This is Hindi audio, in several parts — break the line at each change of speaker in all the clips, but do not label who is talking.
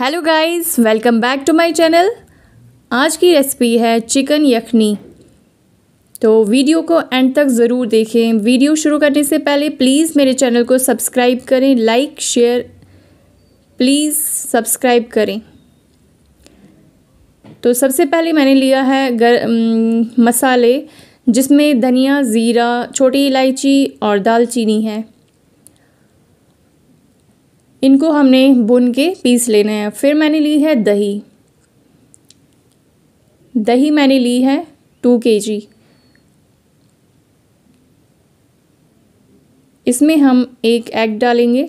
Hello guys welcome back to my channel आज की रेसिपी है चिकन यखनी तो वीडियो को एंड तक ज़रूर देखें। वीडियो शुरू करने से पहले प्लीज़ मेरे चैनल को सब्सक्राइब करें लाइक शेयर प्लीज़ सब्सक्राइब करें। तो सबसे पहले मैंने लिया है गर मसाले, जिसमें धनिया, ज़ीरा, छोटी इलायची और दालचीनी है। इनको हमने बुन के पीस लेना है। फिर मैंने ली है दही। दही मैंने ली है टू के जी इसमें हम एक एग डालेंगे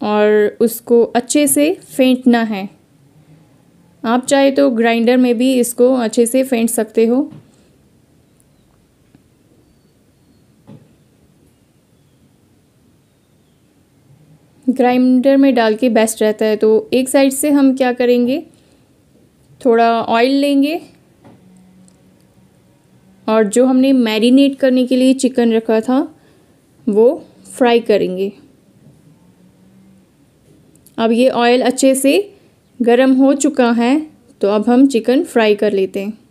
और उसको अच्छे से फेंटना है। आप चाहे तो ग्राइंडर में भी इसको अच्छे से फेंट सकते हो। ग्राइंडर में डाल के बेस्ट रहता है। तो एक साइड से हम क्या करेंगे? थोड़ा ऑयल लेंगे। और जो हमने मैरिनेट करने के लिए चिकन रखा था, वो फ्राई करेंगे। अब ये ऑयल अच्छे से गरम हो चुका है तो अब हम चिकन फ्राई कर लेते हैं।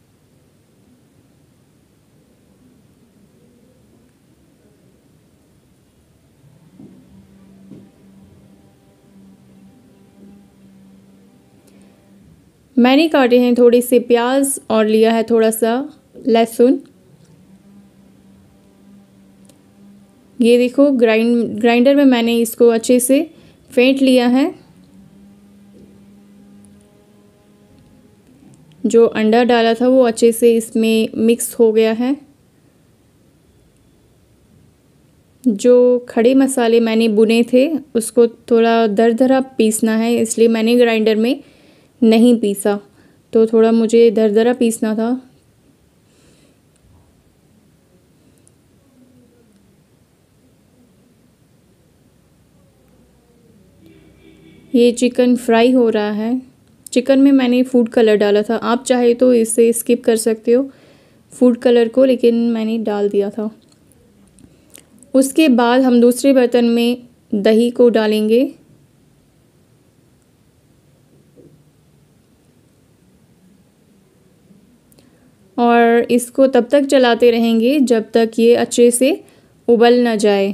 मैंने काटे हैं थोड़े से प्याज और लिया है थोड़ा सा लहसुन। ये देखो, ग्राइंड, ग्राइंडर में मैंने इसको अच्छे से फेंट लिया है। जो अंडा डाला था वो अच्छे से इसमें मिक्स हो गया है। जो खड़े मसाले मैंने बुने थे, उसको थोड़ा दर दरा पीसना है, इसलिए मैंने ग्राइंडर में नहीं पीसा। तो थोड़ा मुझे दर दरा पीसना था। ये चिकन फ्राई हो रहा है। चिकन में मैंने फ़ूड कलर डाला था। आप चाहे तो इसे स्किप कर सकते हो फ़ूड कलर को, लेकिन मैंने डाल दिया था। उसके बाद हम दूसरे बर्तन में दही को डालेंगे। और इसको तब तक चलाते रहेंगे जब तक ये अच्छे से उबल ना जाए।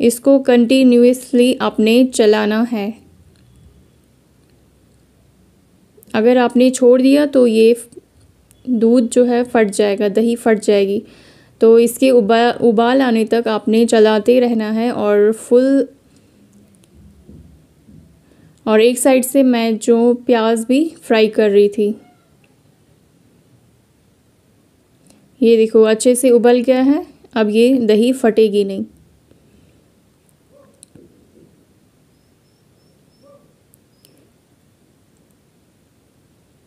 इसको कंटिन्यूसली आपने चलाना है। अगर आपने छोड़ दिया तो ये दूध जो है फट जाएगा, दही फट जाएगी। तो इसके उबा, उबाल आने तक आपने चलाते रहना है और फुल और एक साइड से मैं जो प्याज भी फ्राई कर रही थी ये देखो, अच्छे से उबल गया है, अब ये दही फटेगी नहीं।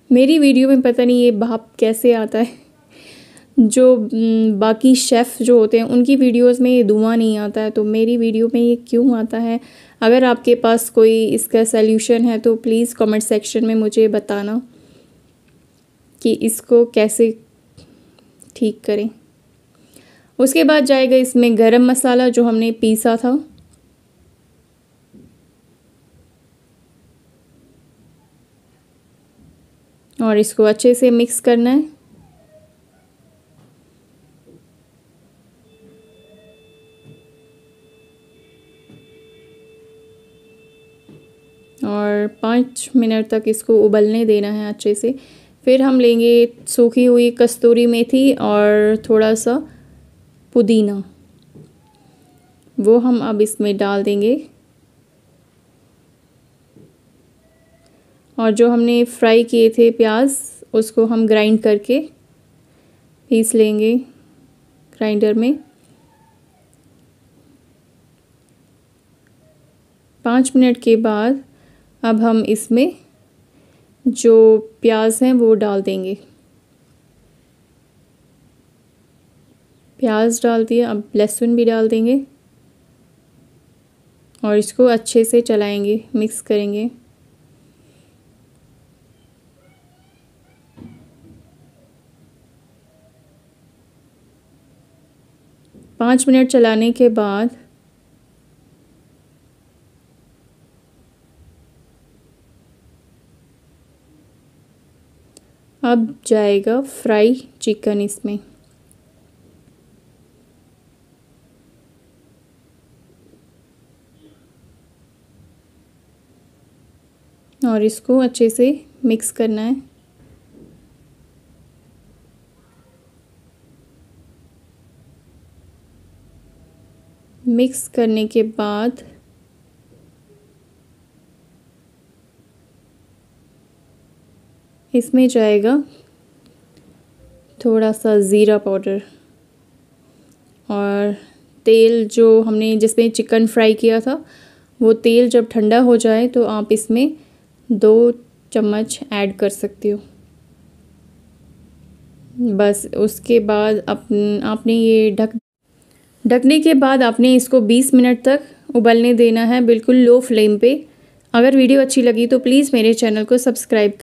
मेरी वीडियो में पता नहीं ये भाप कैसे आता है। जो बाकी शेफ़ जो होते हैं, उनकी वीडियोस में ये धुआँ नहीं आता है तो मेरी वीडियो में ये क्यों आता है? अगर आपके पास कोई इसका सल्यूशन है तो प्लीज़ कमेंट सेक्शन में मुझे बताना कि इसको कैसे ठीक करें। उसके बाद जाएगा इसमें गरम मसाला जो हमने पीसा था। और इसको अच्छे से मिक्स करना है। और पाँच मिनट तक इसको उबलने देना है अच्छे से। फिर हम लेंगे सूखी हुई कस्तूरी मेथी और थोड़ा सा पुदीना। वो हम अब इसमें डाल देंगे। और जो हमने फ्राई किए थे प्याज, उसको हम ग्राइंड करके पीस लेंगे ग्राइंडर में। पाँच मिनट के बाद अब हम इसमें जो प्याज हैं वो डाल देंगे। प्याज डाल दिए, अब लहसुन भी डाल देंगे। और इसको अच्छे से चलाएँगे, मिक्स करेंगे। पाँच मिनट चलाने के बाद अब जाएगा फ्राई चिकन इसमें। और इसको अच्छे से मिक्स करना है। मिक्स करने के बाद इसमें जाएगा थोड़ा सा ज़ीरा पाउडर और तेल जो हमने जिसमें चिकन फ्राई किया था, वो तेल जब ठंडा हो जाए तो आप इसमें दो चम्मच ऐड कर सकते हो। बस उसके बाद अप, आपने ये ढक, ढकने के बाद आपने इसको 20 मिनट तक उबलने देना है बिल्कुल लो फ्लेम पे। अगर वीडियो अच्छी लगी तो प्लीज़ मेरे चैनल को सब्सक्राइब